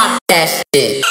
Drop that shit.